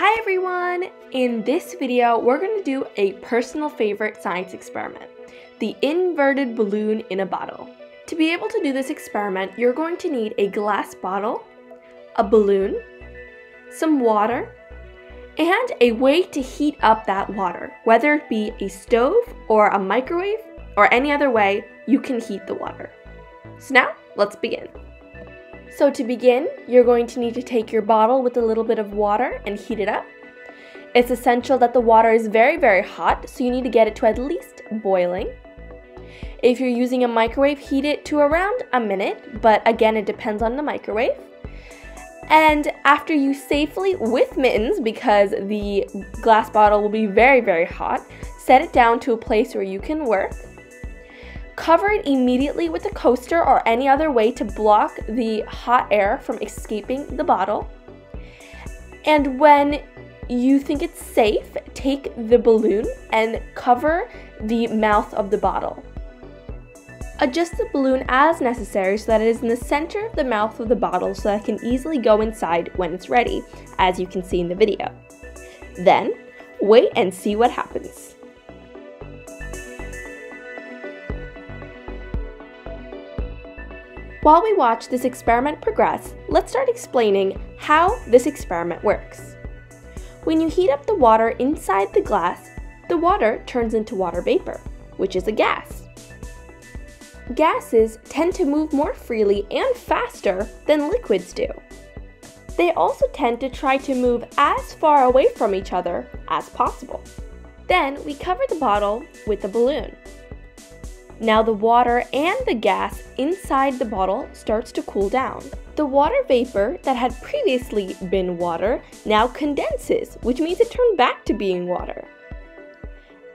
Hi everyone! In this video, we're going to do a personal favorite science experiment, the inverted balloon in a bottle. To be able to do this experiment, you're going to need a glass bottle, a balloon, some water, and a way to heat up that water, whether it be a stove or a microwave or any other way you can heat the water. So now, let's begin. So to begin, you're going to need to take your bottle with a little bit of water and heat it up. It's essential that the water is very, very hot, so you need to get it to at least boiling. If you're using a microwave, heat it to around a minute, but again, it depends on the microwave. And after you safely, with mittens, because the glass bottle will be very, very hot, set it down to a place where you can work. Cover it immediately with a coaster or any other way to block the hot air from escaping the bottle. And when you think it's safe, take the balloon and cover the mouth of the bottle. Adjust the balloon as necessary so that it is in the center of the mouth of the bottle so that it can easily go inside when it's ready, as you can see in the video. Then, wait and see what happens. While we watch this experiment progress, let's start explaining how this experiment works. When you heat up the water inside the glass, the water turns into water vapor, which is a gas. Gases tend to move more freely and faster than liquids do. They also tend to try to move as far away from each other as possible. Then we cover the bottle with a balloon. Now the water and the gas inside the bottle starts to cool down. The water vapor that had previously been water now condenses, which means it turned back to being water.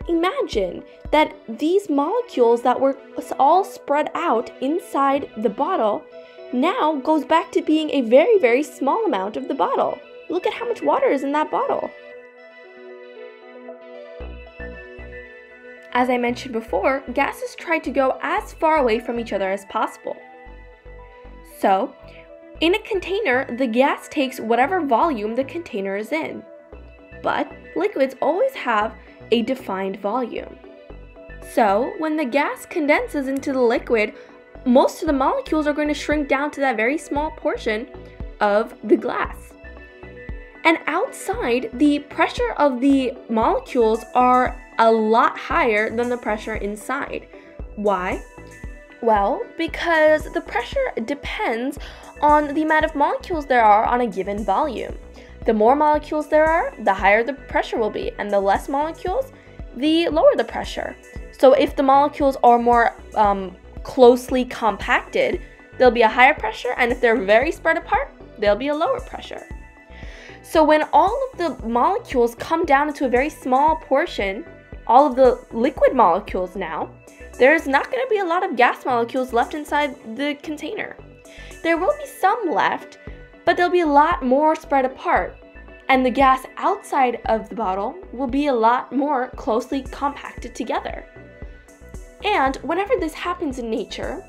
Imagine that these molecules that were all spread out inside the bottle now goes back to being a very, very small amount of the bottle. Look at how much water is in that bottle. As I mentioned before, gases try to go as far away from each other as possible. So, in a container, the gas takes whatever volume the container is in. But liquids always have a defined volume. So, when the gas condenses into the liquid, most of the molecules are going to shrink down to that very small portion of the glass. And outside, the pressure of the molecules are a lot higher than the pressure inside. Why? Well, because the pressure depends on the amount of molecules there are on a given volume. The more molecules there are, the higher the pressure will be, and the less molecules, the lower the pressure. So if the molecules are more um, closely compacted, there'll be a higher pressure, and if they're very spread apart, there'll be a lower pressure. So when all of the molecules come down into a very small portion, all of the liquid molecules now, there's not going to be a lot of gas molecules left inside the container. There will be some left, but there'll be a lot more spread apart, and the gas outside of the bottle will be a lot more closely compacted together. And whenever this happens in nature,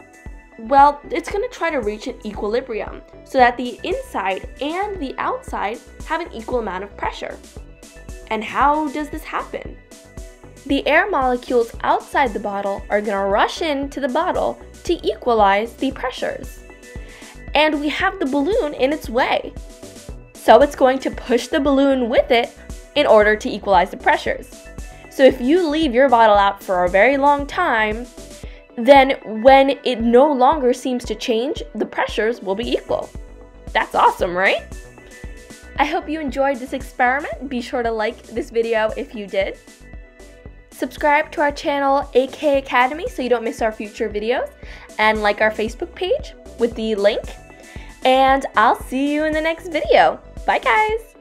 well, it's going to try to reach an equilibrium so that the inside and the outside have an equal amount of pressure. And how does this happen? The air molecules outside the bottle are going to rush into the bottle to equalize the pressures. And we have the balloon in its way. So it's going to push the balloon with it in order to equalize the pressures. So if you leave your bottle out for a very long time, then when it no longer seems to change, the pressures will be equal. That's awesome, right? I hope you enjoyed this experiment. Be sure to like this video if you did. Subscribe to our channel AK Academy so you don't miss our future videos and like our Facebook page with the link. And I'll see you in the next video. Bye guys!